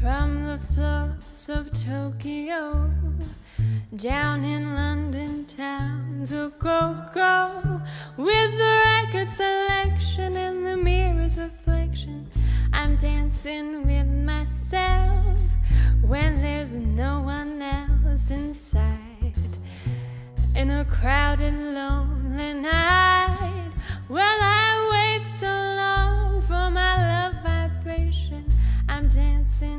From the floors of Tokyo down in London towns of cocoa, with the record selection and the mirror's reflection. I'm dancing with myself when there's no one else inside in a crowded, lonely night. Well, I wait so long for my love vibration. I'm dancing